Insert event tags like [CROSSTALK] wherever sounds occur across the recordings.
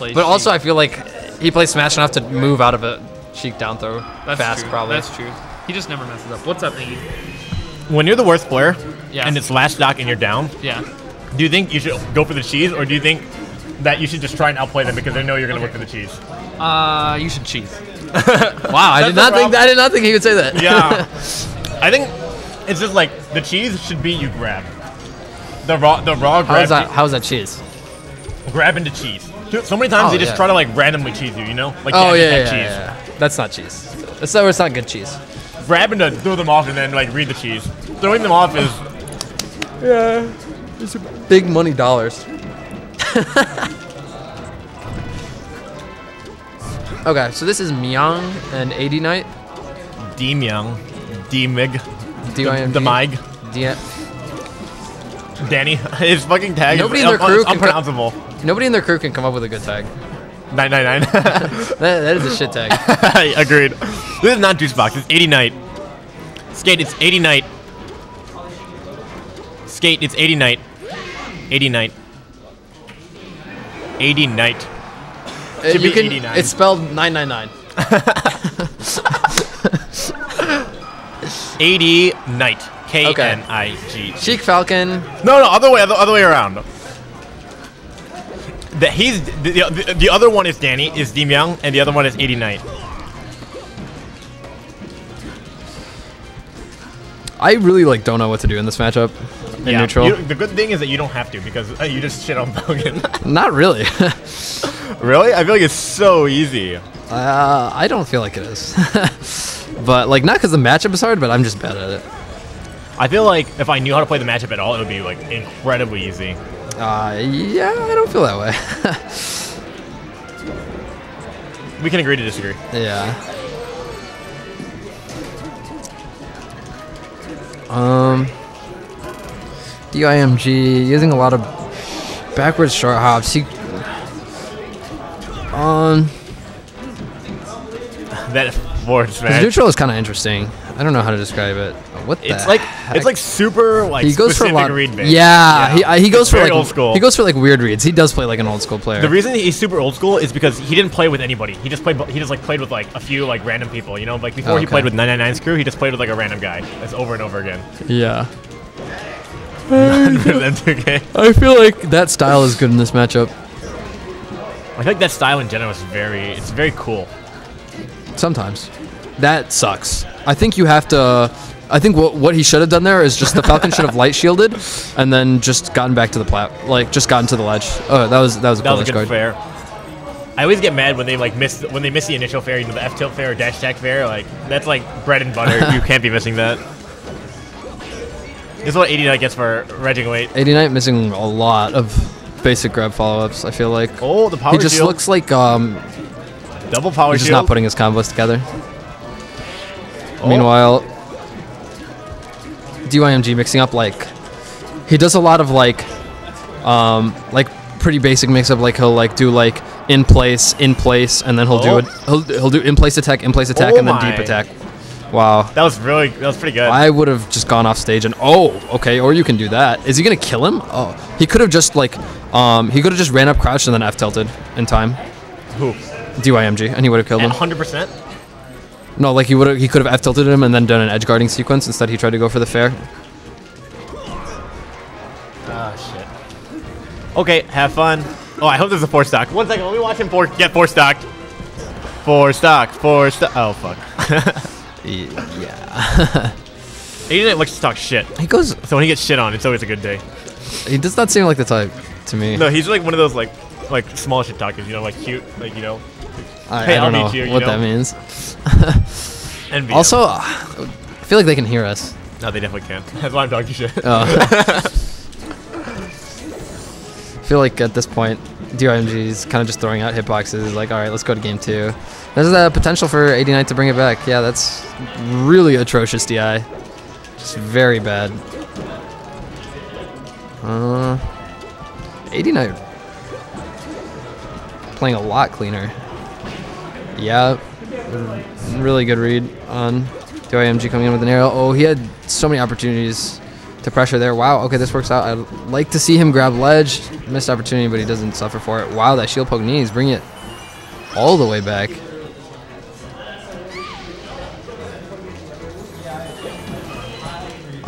plays. But also, I feel like he plays Smash enough to move out of a Sheik down throw that's fast, true. probably. That's true. He just never messes up. What's up, Iggy? When you're the worst player, Yeah. and it's last stock and you're down, Yeah. do you think you should go for the cheese, or do you think that you should just try and outplay them because they know you're gonna look for the cheese? Uh, you should cheese. [LAUGHS] Wow, I did not the think I did not think he would say that. Yeah. [LAUGHS] I think it's just like the cheese should be you grab. The raw, the raw grab, How's that? How's that cheese? grab into cheese. Dude, So many times Oh, they just yeah. try to like randomly cheese you, you know? Like Oh candy yeah, yeah, cheese. yeah, yeah. That's not cheese. That's not, it's not good cheese. Grab into throw them off and then like read the cheese. Throwing them off is yeah, it's Big money dollars. [LAUGHS] okay, so this is Myung and AD Knight. Demyang, Demig, D-I-M-G. the Mig, D- Danny. [LAUGHS] His fucking tag Nobody is in their un- crew un- can co- unpronounceable. Nobody in their crew can come up with a good tag. 999. [LAUGHS] [LAUGHS] That, that is a shit tag. [LAUGHS] Agreed. This is not Juice Box. It's 80 Night. Skate, it's 80 Night. Skate, it's 80 Night. 80 Night. 80 Night. Uh, Should you be can. 89. It's spelled 999. 80 Night. K N I G. Sheik Falcon. No, no, other way, other, other way around. The, he's the, the, the other one is Danny, is Dim Young, and the other one is 80 Night. I really like don't know what to do in this matchup. In Yeah, neutral. you- the good thing is that you don't have to because uh, you just shit on [LAUGHS] Bogan. Not really. [LAUGHS] really? I feel like it's so easy. uh, I don't feel like it is. [LAUGHS] but like not because the matchup is hard, but I'm just bad at it. I feel like if I knew how to play the matchup at all, it would be like incredibly easy. Uh, yeah, I don't feel that way. We can agree to disagree. [LAUGHS] yeah. Um, DIMG using a lot of backwards short hops. He, um, That forward his smash. neutral is kind of interesting. I don't know how to describe it. What the It's like heck? it's like super like he goes for a lot. read base. Yeah, He, uh, he goes It's for like old school. He goes for like weird reads. He does play like an old school player. The reason he's super old school is because he didn't play with anybody. He just played. He just like played with like a few like random people. You know, like before he Okay. played with 999's crew, he just played with like a random guy. That's over and over again. yeah. [LAUGHS] [LAUGHS] Okay. I feel like that style is good in this matchup. I feel like that style in general is very. It's very cool. Sometimes. That sucks. I think you have to. I think what what he should have done there is just the Falcon should have light shielded, and then just gotten back to the plat, like just gotten to the ledge. Oh, that was that was a That was a good card. fair. I always get mad when they like miss when they miss the initial fair, you know, the F tilt fair or dash attack fair. Like that's like bread and butter. you can't be missing that. This is what 89 gets for regging weight. 89 missing a lot of basic grab follow ups. I feel like Oh, the power he just shield. looks like um double power he's just shield. not putting his combos together. Oh. Meanwhile, DYMG mixing up like he does a lot of like um like pretty basic mix up like he'll like do like in place in place and then he'll do Oh. it he'll, he'll do in place attack in place attack Oh and then my. deep attack. Wow. That was really that was pretty good. I would have just gone off stage and oh, okay, or you can do that. Is he gonna kill him? Oh, he could have just like, um, he could have just ran up, crouched, and then F tilted in time. Who? DYMG, and he would have killed At him. 100. No, like he would he could have F tilted him and then done an edge guarding sequence. Instead, he tried to go for the fair. Ah shit. Okay, have fun. Oh, I hope there's a four stock. One second, let me watch him four get four stocked. Four stock, four stock. Oh fuck. [LAUGHS] Yeah. [LAUGHS] 89 likes to talk shit. he goes. So when he gets shit on, it's always a good day. He does not seem like the type to me. No, he's like one of those like like small shit talkers, you know, like cute, like you know, I, hey, I don't I'll know you, you what know? that means. [LAUGHS] Also, uh, I feel like they can hear us. no, they definitely can. [LAUGHS] That's why I'm talking shit. Uh, [LAUGHS] I feel like at this point, DRMG is kind of just throwing out hitboxes. Like, all right, let's go to game two. There's the potential for 89 to bring it back. Yeah, that's really atrocious DI. Just very bad. Uh, 89 playing a lot cleaner. Yeah, really good read on DIMG coming in with an arrow. Oh, he had so many opportunities to pressure there. Wow, okay, this works out. I'd like to see him grab ledge. Missed opportunity, but he doesn't suffer for it. Wow, that shield poke knees. Bring it all the way back.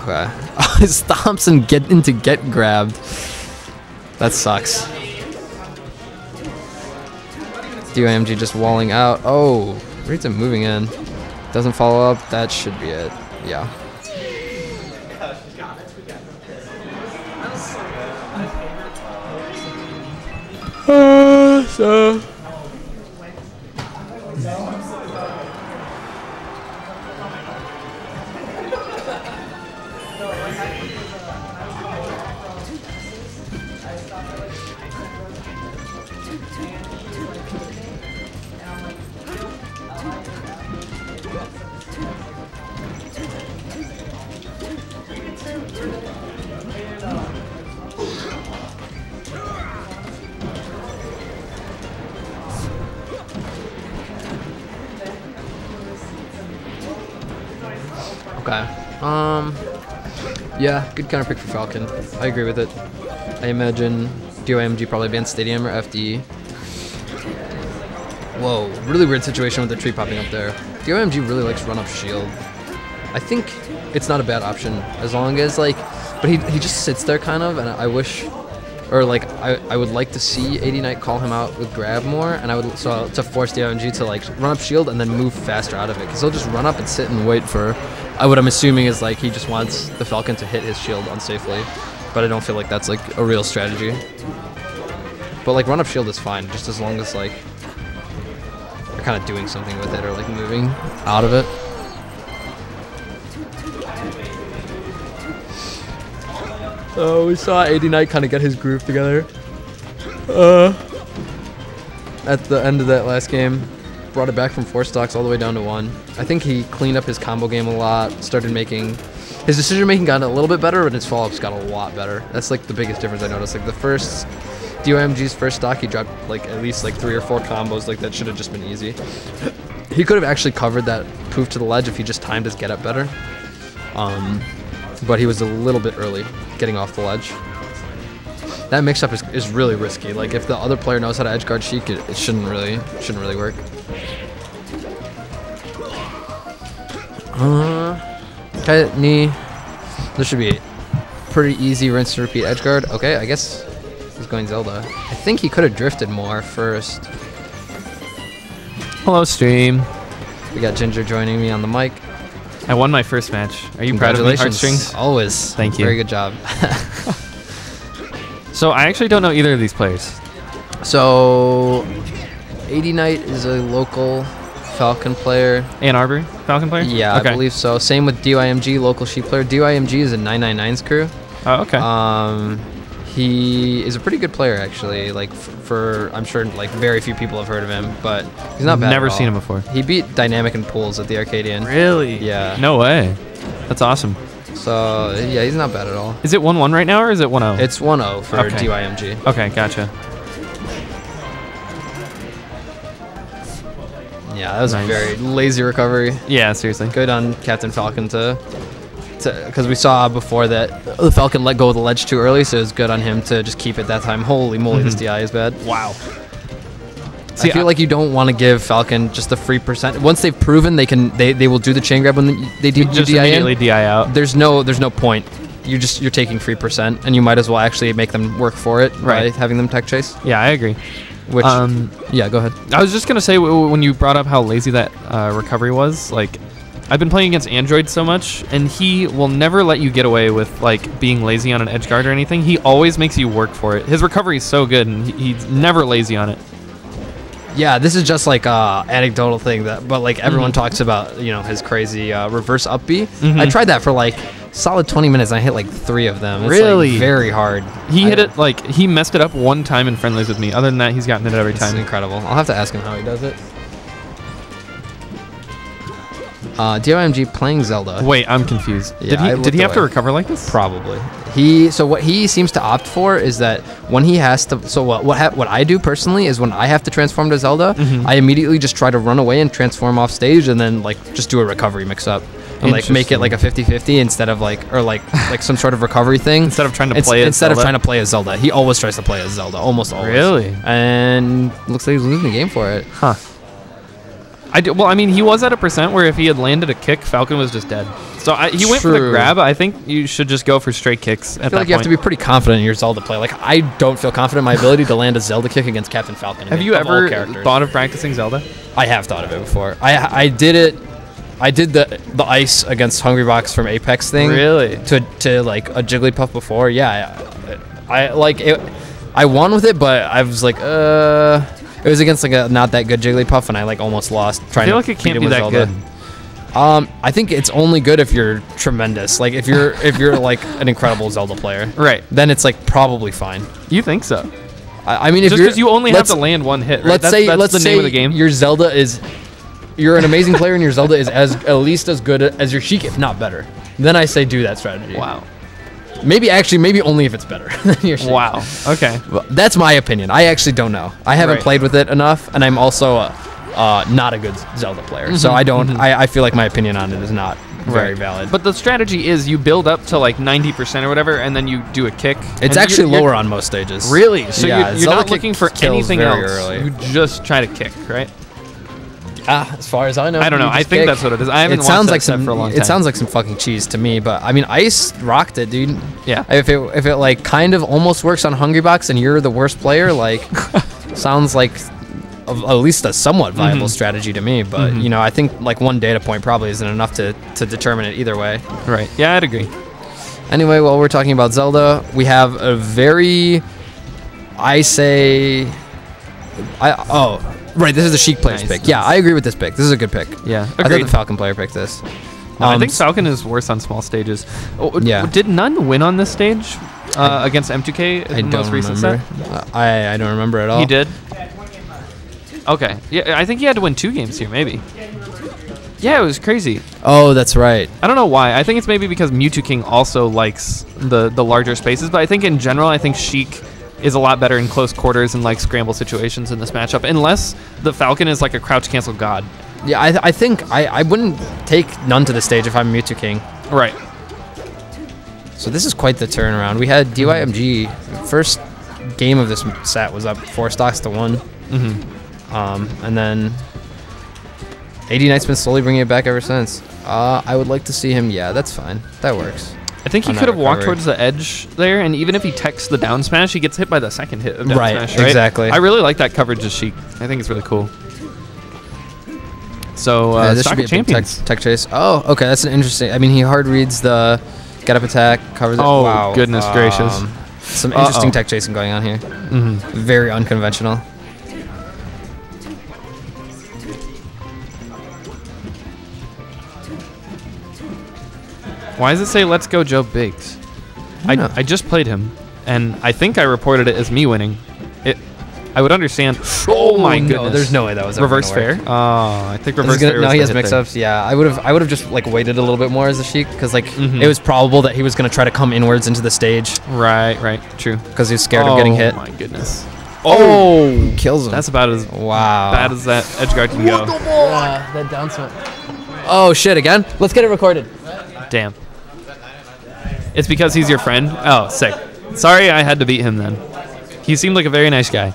Okay. [LAUGHS] Stomps and get into get grabbed. That sucks. DYMG just walling out. Oh, Rita moving in. Doesn't follow up. That should be it. Yeah. Uh, [LAUGHS] so. Okay. Um. Yeah, good counter pick for Falcon. I agree with it. I imagine DOMG probably Advanced Stadium or FD. Whoa, really weird situation with the tree popping up there. DOMG really likes run up shield. I think it's not a bad option as long as like, but he, he just sits there kind of, and I wish, or like I, I would like to see AD Knight call him out with grab more, and I would so to force DOMG to like run up shield and then move faster out of it, because he'll just run up and sit and wait for, I what I'm assuming is like he just wants the Falcon to hit his shield unsafely, but I don't feel like that's like a real strategy. But like run up shield is fine, just as long as like you're kind of doing something with it or like moving out of it. Oh, we saw AD Knight kind of get his groove together. Uh, at the end of that last game, brought it back from four stocks all the way down to one. I think he cleaned up his combo game a lot, started making his decision making got a little bit better, but his follow ups got a lot better. That's like the biggest difference I noticed. Like the first DOMG's first stock, he dropped like at least like three or four combos. Like that should have just been easy. he could have actually covered that poof to the ledge if he just timed his get up better. Um, but he was a little bit early getting off the ledge. That mix up is, is really risky. Like if the other player knows how to edge guard Sheik, it, it shouldn't really shouldn't really work. Uh, okay, knee. This should be pretty easy rinse and repeat edge guard. Okay, I guess he's going Zelda. I think he could have drifted more first. Hello, stream. We got Ginger joining me on the mic. I won my first match. Are you proud of me. Heartstrings? Always. Thank you. Very good job. [LAUGHS] So I actually don't know either of these players. so, AD Knight is a local Falcon player. Ann Arbor Falcon player? Yeah, okay. I believe so. Same with DYMG, local Sheik player. DYMG is a 999's crew. Oh, okay. Um, he is a pretty good player actually. Like f- for, I'm sure like very few people have heard of him, but he's not bad. Never at all. seen him before. He beat Dynamic and pools at the Arcadian. really? Yeah. No way. That's awesome. So yeah, he's not bad at all. Is it 1 1 right now or is it 1 0? It's 1-0 for Okay. DYMG. Okay, gotcha. Yeah, that was Nice. a very lazy recovery. Yeah, seriously. Good on Captain Falcon to, because we saw before that the Falcon let go of the ledge too early, so it was good on him to just keep it that time. Holy moly, this Mhm. DI is bad. Wow. I feel like you don't want to give Falcon just the free percent. Once they've proven they can, they, they will do the chain grab when they do just DI in, immediately DI out. There's no there's no point. You just you're taking free percent, and you might as well actually make them work for it Right. by having them tech chase. Yeah, I agree. Which Um, yeah, go ahead. I was just gonna say when you brought up how lazy that uh, recovery was, like I've been playing against Android so much, and he will never let you get away with like being lazy on an edge guard or anything. He always makes you work for it. His recovery is so good, and he, he's never lazy on it. Yeah, this is just like a anecdotal thing that, but like everyone Mhm. talks about, you know, his crazy uh, reverse up B. Mhm. I tried that for like solid 20 minutes and I hit like three of them. It's, like, Really? very hard. He I hit it like he messed it up one time in friendlies with me. Other than that, he's gotten it every It's time. incredible. I'll have to ask him how he does it. Uh, DOMG playing Zelda. Wait, I'm confused. Yeah, did he did he have to recover like this? Probably. He so what he seems to opt for is that when he has to so what what, ha- what I do personally is when I have to transform to Zelda, Mhm. I immediately just try to run away and transform off stage and then like just do a recovery mix up. and like make it like a 50-50 instead of like or like [LAUGHS] like some sort of recovery thing. Instead of trying to play as instead of trying to play as Zelda. He always tries to play as Zelda, almost always. Really? And looks like he's losing the game for it. Huh. I do, well, I mean, he was at a percent where if he had landed a kick, Falcon was just dead. So I, he went for the grab. I think you should just go for straight kicks at I feel like you have to be pretty confident in your Zelda play. Like I don't feel confident in my ability to land a Zelda kick against Captain Falcon. have you ever thought of practicing Zelda? I have thought of it before. I I did it. I did the the ice against Hungrybox from Apex thing. Really? To to like a Jigglypuff before. Yeah. I, I like it. I won with it, but I was like, uh, it was against like a not that good Jigglypuff, and I like almost lost trying. To do that. I feel to like it can't be that Zelda. good. Um, I think it's only good if you're tremendous. Like if you're if you're [LAUGHS] like an incredible Zelda player, Right. then it's like probably fine. You think so? I, I mean, if Just because you only have to land one hit, right? let's that's, say that's let's the say name of the game. your Zelda is you're an amazing player and your Zelda is as at least as good as your Sheik, if not better. Then I say do that strategy. Wow. Maybe actually, maybe only if it's better [LAUGHS] than your. Wow. Okay. Well, That's my opinion. I actually don't know. I haven't Right. played with it enough, and I'm also uh, uh, not a good Zelda player. So I don't. I, I feel like my opinion on it is not very Right. valid. But the strategy is you build up to like 90% or whatever, and then you do a kick. it's actually you're- you're- lower on most stages. Really? So Yeah, you're, you're not looking for anything else. early. You just try to kick, right? Ah, as far as I know. I don't know. I think kick. that's what it is. I haven't it sounds like some. for a long It sounds like some fucking cheese to me. But I mean, Ice rocked it, dude. Yeah. If it if it like kind of almost works on Hungrybox and you're the worst player, like [LAUGHS] sounds like a, at least a somewhat viable Mm-hmm. strategy to me. But you know, I think like one data point probably isn't enough to to determine it either way. Right. Yeah, I'd agree. Anyway, while we're talking about Zelda, we have a very, I say, I oh right, this is the Sheik player's Nice, pick. Yeah. I agree with this pick. This is a good pick. Yeah. I thought the Falcon player picked this. No, I Um, think Falcon is worse on small stages. Oh, Yeah. Did n0ne win on this stage uh, against M2K in I the most recent remember. set? Uh, I I don't remember at all. He did. Okay. Yeah, I think he had to win two games here, maybe. Yeah, it was crazy. Oh, that's right. I don't know why. I think it's maybe because Mew2King also likes the the larger spaces, but I think in general, I think Sheik is a lot better in close quarters and like scramble situations in this matchup, unless the Falcon is like a crouch cancel god. Yeah, I, I think I, I wouldn't take n0ne to the stage if I'm Mew2King. Right. So this is quite the turnaround. We had DYMG first game of this set was up four stocks to one, hmm um, and then AD Knight's been slowly bringing it back ever since. Uh, I would like to see him. Yeah, that's fine. That works. I think he could have walked towards the edge there, and even if he techs the down smash, he gets hit by the second hit of down Right, smash. Right. exactly. I really like that coverage of Sheik. I think it's really cool. So uh, Yeah, this should be big tech, tech chase. Oh, okay, that's an interesting. I mean, he hard reads the get up attack, covers it. Oh, wow. goodness gracious. Some interesting Uh-oh. tech chasing going on here. hmm Very unconventional. Why does it say "Let's go, Joe Biggs"? I, know. I just played him, and I think I reported it as me winning. It, I would understand. Oh, my no, goodness! there's no way that was reverse fair. work. Oh, I think reverse gonna- fair. no, was he has mix-ups. Yeah, I would have, I would have just like waited a little bit more as a sheik because like Mhm. it was probable that he was gonna try to come inwards into the stage Right, right, true. because he was scared of getting hit. Oh my goodness! Oh, kills him. That's about as wow. bad as that edge guard can go. Yeah, that down Oh shit! Again? Let's get it recorded. Damn. It's because he's your friend. Oh, sick. Sorry, I had to beat him then. He seemed like a very nice guy.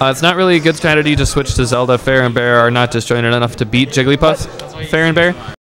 Uh, it's not really a good strategy to switch to Zelda. Fair and Bair are not disjointed enough to beat Jigglypuff. Fair and Bair.